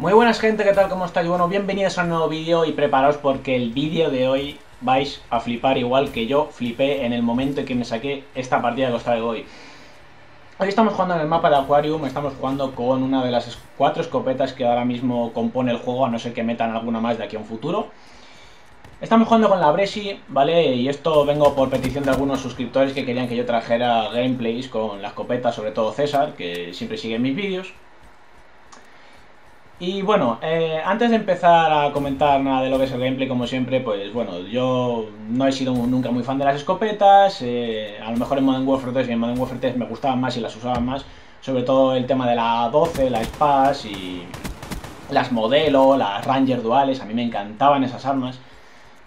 Muy buenas gente, ¿qué tal? ¿Cómo estáis? Bueno, bienvenidos a un nuevo vídeo y preparaos porque el vídeo de hoy vais a flipar igual que yo flipé en el momento en que me saqué esta partida que os traigo hoy. Hoy estamos jugando en el mapa de Aquarium, estamos jugando con una de las cuatro escopetas que ahora mismo compone el juego, a no ser que metan alguna más de aquí a un futuro. Estamos jugando con la Bresi, ¿vale? Y esto vengo por petición de algunos suscriptores que querían que yo trajera gameplays con la escopeta, sobre todo César, que siempre sigue mis vídeos. Y bueno, eh, antes de empezar a comentar nada de lo que es el gameplay, como siempre, pues bueno, yo no he sido nunca muy fan de las escopetas, eh, a lo mejor en Modern Warfare 3 y en Modern Warfare 3 me gustaban más y las usaban más, sobre todo el tema de la 12, la Spaz y las modelo, las Ranger duales, a mí me encantaban esas armas.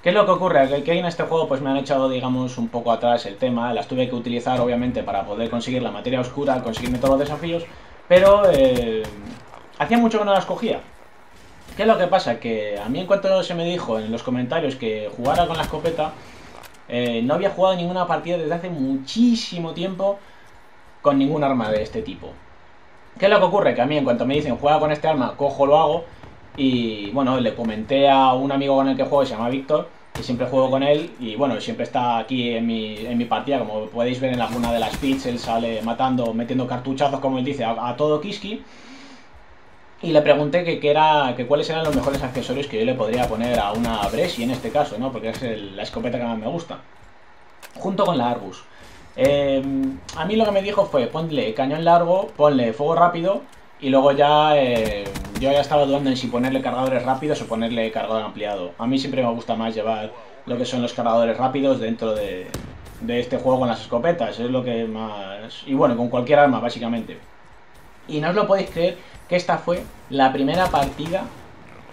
¿Qué es lo que ocurre? Que en este juego pues me han echado, digamos, un poco atrás el tema, las tuve que utilizar obviamente para poder conseguir la materia oscura, conseguirme todos los desafíos, pero... Eh, hacía mucho que no las cogía. ¿Qué es lo que pasa? Que a mí en cuanto se me dijo en los comentarios que jugara con la escopeta, eh, no había jugado ninguna partida desde hace muchísimo tiempo con ningún arma de este tipo. ¿Qué es lo que ocurre? Que a mí en cuanto me dicen juega con este arma, cojo, lo hago. Y bueno, le comenté a un amigo con el que juego, se llama Víctor, que siempre juego con él. Y bueno, siempre está aquí en mi, en mi partida, como podéis ver en alguna de las feeds, él sale matando, metiendo cartuchazos, como él dice, a, a todo Kiski y le pregunté que, era, que cuáles eran los mejores accesorios que yo le podría poner a una Bresci en este caso, ¿no? Porque es la escopeta que más me gusta. Junto con la Argus. Em, a mí lo que me dijo fue, ponle cañón largo, ponle fuego rápido y luego ya eh, yo ya estaba dudando en si ponerle cargadores rápidos o ponerle cargador ampliado. A mí siempre me gusta más llevar lo que son los cargadores rápidos dentro de, de este juego con las escopetas. Es lo que más... Y bueno, con cualquier arma básicamente. Y no os lo podéis creer que esta fue la primera partida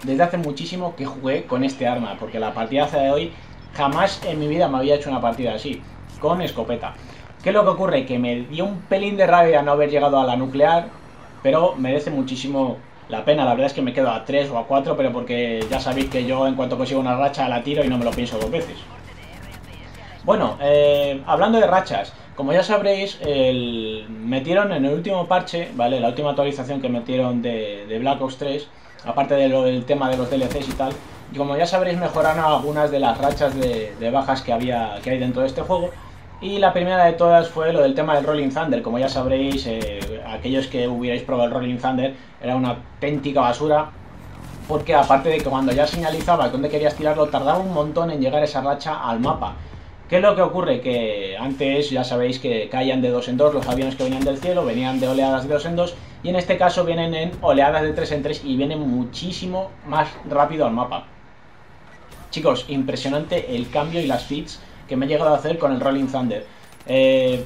desde hace muchísimo que jugué con este arma, porque la partida de hoy jamás en mi vida me había hecho una partida así, con escopeta. ¿Qué es lo que ocurre? Que me dio un pelín de rabia no haber llegado a la nuclear, pero merece muchísimo la pena. La verdad es que me quedo a 3 o a 4, pero porque ya sabéis que yo en cuanto consigo una racha la tiro y no me lo pienso dos veces. Bueno, eh, hablando de rachas, como ya sabréis, metieron en el último parche, ¿vale? La última actualización que metieron de, Black Ops 3, aparte del tema de los DLCs y tal, y como ya sabréis, mejoraron algunas de las rachas de, bajas que, había, que hay dentro de este juego. Y la primera de todas fue lo del tema del Rolling Thunder. Como ya sabréis, eh, aquellos que hubierais probado el Rolling Thunder, era una auténtica basura. Porque aparte de que cuando ya señalizaba dónde querías tirarlo, tardaba un montón en llegar esa racha al mapa. ¿Qué es lo que ocurre? Que antes ya sabéis que caían de dos en dos los aviones que venían del cielo, venían de oleadas de dos en dos, y en este caso vienen en oleadas de tres en tres y vienen muchísimo más rápido al mapa. Chicos, impresionante el cambio y las feeds que me he llegado a hacer con el Rolling Thunder. Eh,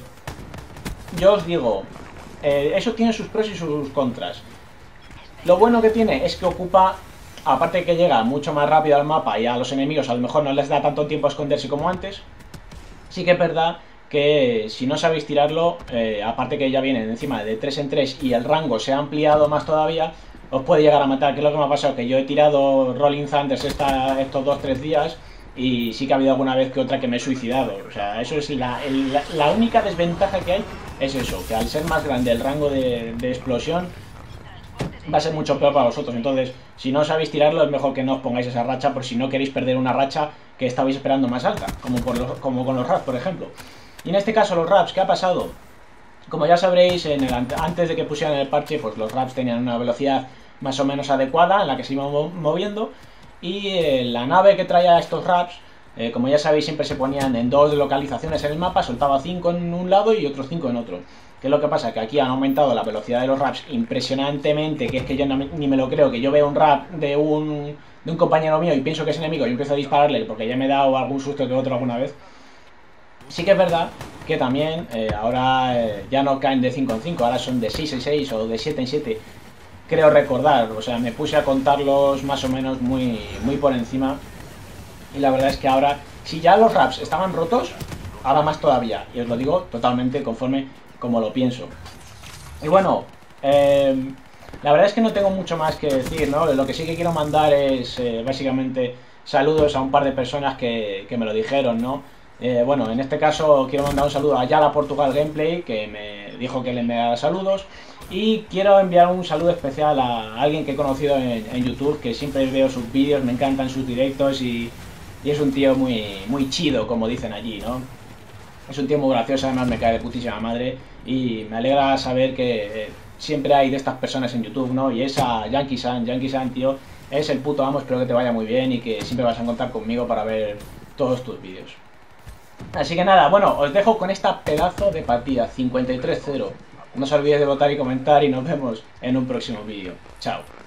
yo os digo, eh, eso tiene sus pros y sus contras. Lo bueno que tiene es que ocupa, aparte que llega mucho más rápido al mapa y a los enemigos a lo mejor no les da tanto tiempo a esconderse como antes, Sí que es verdad que si no sabéis tirarlo, eh, aparte que ya vienen encima de 3 en 3 y el rango se ha ampliado más todavía, os puede llegar a matar. Que es lo que me ha pasado, que yo he tirado Rolling Thunders esta, estos 2-3 días y sí que ha habido alguna vez que otra que me he suicidado. O sea, eso es la, la única desventaja que hay, es eso, que al ser más grande el rango de, de explosión, va a ser mucho peor para vosotros. Entonces, si no sabéis tirarlo, es mejor que no os pongáis esa racha por si no queréis perder una racha que estabais esperando más alta, como, por como con los raps, por ejemplo. Y en este caso, los raps, ¿qué ha pasado? Como ya sabréis, en el, antes de que pusieran el parche, pues los raps tenían una velocidad más o menos adecuada en la que se iban moviendo. Y eh, la nave que traía estos raps, eh, como ya sabéis, siempre se ponían en dos localizaciones en el mapa, soltaba 5 en un lado y otros 5 en otro. ¿Qué es lo que pasa? Que aquí han aumentado la velocidad de los raps impresionantemente, que es que yo ni me lo creo, que yo veo un rap de un, de un compañero mío y pienso que es enemigo y empiezo a dispararle porque ya me he dado algún susto que otro alguna vez. Sí que es verdad que también eh, ahora eh, ya no caen de 5 en 5, ahora son de 6 en 6 o de 7 en 7. Creo recordar, o sea, me puse a contarlos más o menos muy, muy por encima. Y la verdad es que ahora, si ya los raps estaban rotos, ahora más todavía. Y os lo digo totalmente conforme como lo pienso. Y bueno, eh, la verdad es que no tengo mucho más que decir, ¿no? Lo que sí que quiero mandar es eh, básicamente saludos a un par de personas que, me lo dijeron, ¿no? Eh, bueno, en este caso quiero mandar un saludo a Yala Portugal Gameplay, que me dijo que le enviara saludos. Y quiero enviar un saludo especial a alguien que he conocido en, YouTube, que siempre veo sus vídeos, me encantan sus directos y, es un tío muy, muy chido, como dicen allí, ¿no? Es un tío muy gracioso, además me cae de putísima madre y me alegra saber que eh, siempre hay de estas personas en YouTube, ¿no? Y es a Yankee San, Yankee San, tío, es el puto amo, espero que te vaya muy bien y que siempre vas a contar conmigo para ver todos tus vídeos. Así que nada, bueno, os dejo con esta pedazo de partida, 53-0. No os olvidéis de votar y comentar y nos vemos en un próximo vídeo. Chao.